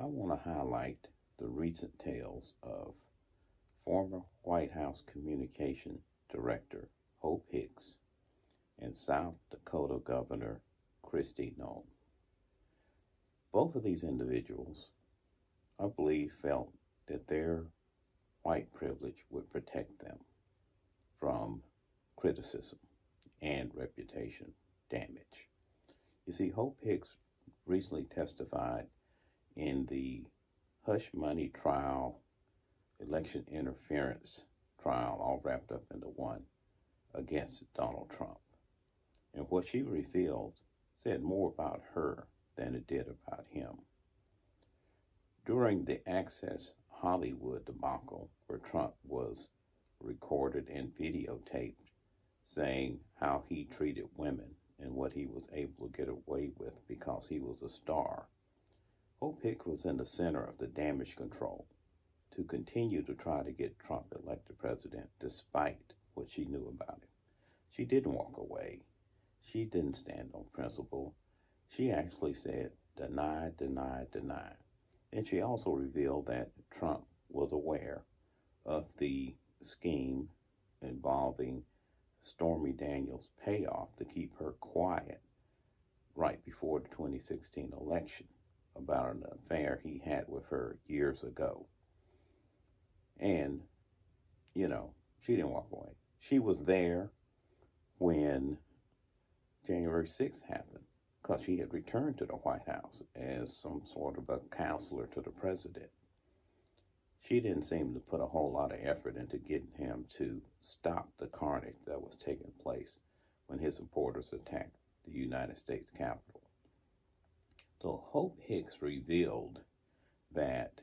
I want to highlight the recent tales of former White House Communication Director Hope Hicks and South Dakota Governor Kristi Noem. Both of these individuals, I believe, felt that their white privilege would protect them from criticism and reputation damage. You see, Hope Hicks recently testified in the hush money trial, election interference trial, all wrapped up into one against Donald Trump. And what she revealed said more about her than it did about him. During the Access Hollywood debacle, where Trump was recorded and videotaped saying how he treated women and what he was able to get away with because he was a star. Hope was in the center of the damage control to continue to try to get Trump elected president despite what she knew about him. She didn't walk away. She didn't stand on principle. She actually said, deny, deny, deny. And she also revealed that Trump was aware of the scheme involving Stormy Daniels' payoff to keep her quiet right before the 2016 election about an affair he had with her years ago. And, you know, she didn't walk away. She was there when January 6th happened because she had returned to the White House as some sort of a counselor to the president she didn't seem to put a whole lot of effort into getting him to stop the carnage that was taking place when his supporters attacked the United States Capitol. So Hope Hicks revealed that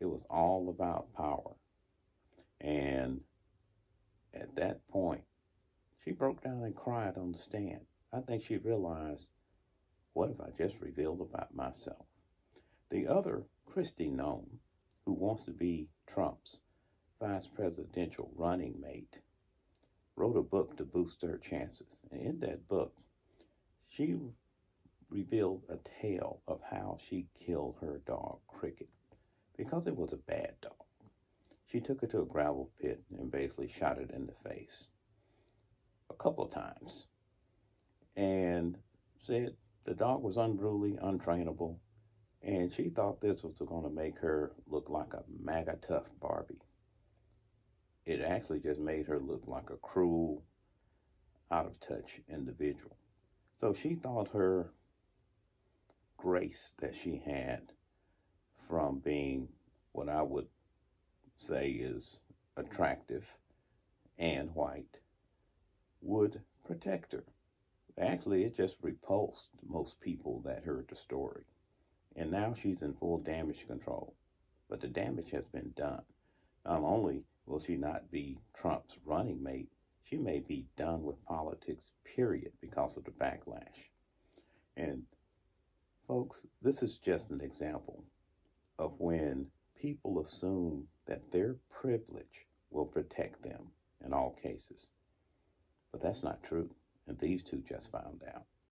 it was all about power. And at that point, she broke down and cried on the stand. I think she realized, what have I just revealed about myself? The other, Kristi Noem, who wants to be Trump's vice presidential running mate, wrote a book to boost her chances. And in that book, she revealed a tale of how she killed her dog, Cricket, because it was a bad dog. She took it to a gravel pit and basically shot it in the face a couple of times and said the dog was unruly, untrainable, and she thought this was going to make her look like a MAGA tough Barbie. It actually just made her look like a cruel, out of touch individual. So she thought her grace that she had from being what I would say is attractive and white would protect her. Actually, it just repulsed most people that heard the story. And now she's in full damage control. But the damage has been done. Not only will she not be Trump's running mate, she may be done with politics, period, because of the backlash. Folks, this is just an example of when people assume that their privilege will protect them in all cases. But that's not true. And these two just found out.